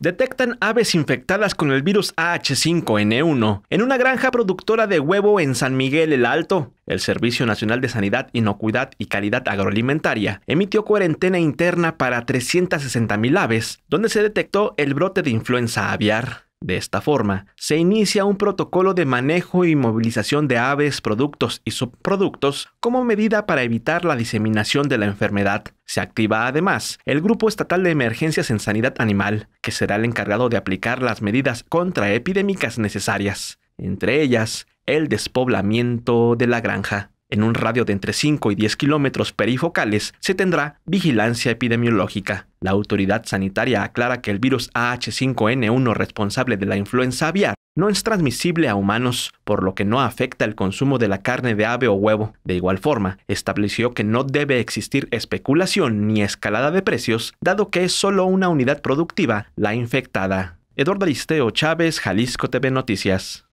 Detectan aves infectadas con el virus AH5N1 en una granja productora de huevo en San Miguel el Alto. El Servicio Nacional de Sanidad, Inocuidad y Calidad Agroalimentaria emitió cuarentena interna para 360.000 aves, donde se detectó el brote de influenza aviar. De esta forma, se inicia un protocolo de manejo y movilización de aves, productos y subproductos como medida para evitar la diseminación de la enfermedad. Se activa además el Grupo Estatal de Emergencias en Sanidad Animal, que será el encargado de aplicar las medidas contraepidémicas necesarias, entre ellas el despoblamiento de la granja. En un radio de entre 5 y 10 kilómetros perifocales se tendrá vigilancia epidemiológica. La autoridad sanitaria aclara que el virus AH5N1 responsable de la influenza aviar no es transmisible a humanos, por lo que no afecta el consumo de la carne de ave o huevo. De igual forma, estableció que no debe existir especulación ni escalada de precios, dado que es solo una unidad productiva la infectada. Eduardo Aristeo Chávez, Jalisco TV Noticias.